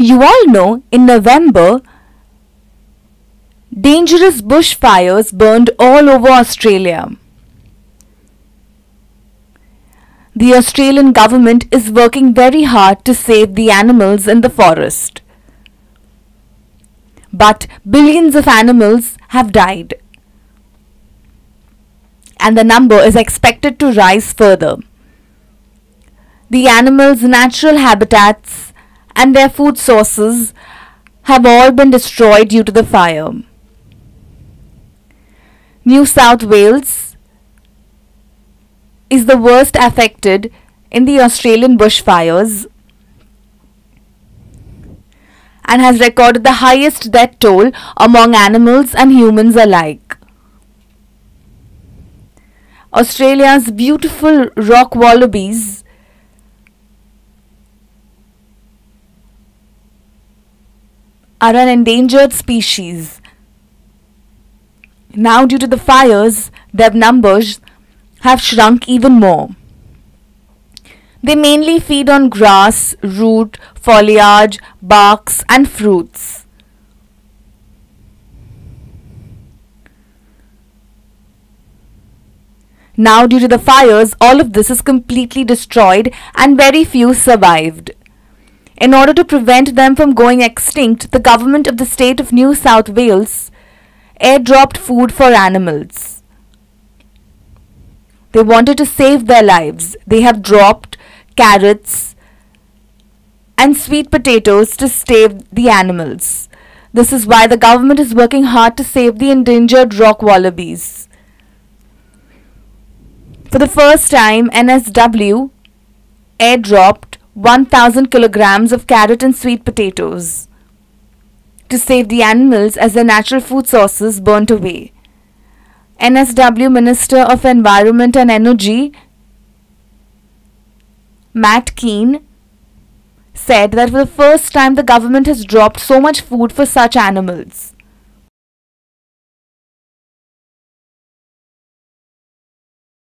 You all know in November, dangerous bushfires burned all over Australia. The Australian government is working very hard to save the animals in the forest. But billions of animals have died. And the number is expected to rise further. The animals' natural habitats and their food sources have all been destroyed due to the fire. New South Wales is the worst affected in the Australian bushfires and has recorded the highest death toll among animals and humans alike. Australia's beautiful rock wallabies are an endangered species. Now due to the fires, their numbers have shrunk even more. They mainly feed on grass, root, foliage, barks, and fruits. Now, due to the fires, all of this is completely destroyed and very few survived. In order to prevent them from going extinct, the government of the state of New South Wales airdropped food for animals. They wanted to save their lives. They have dropped carrots and sweet potatoes to save the animals. This is why the government is working hard to save the endangered rock wallabies. For the first time, NSW airdropped 1000 kilograms of carrot and sweet potatoes to save the animals as their natural food sources burnt away. NSW Minister of Environment and Energy Matt Kean said that for the first time the government has dropped so much food for such animals.